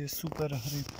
jest super ryb.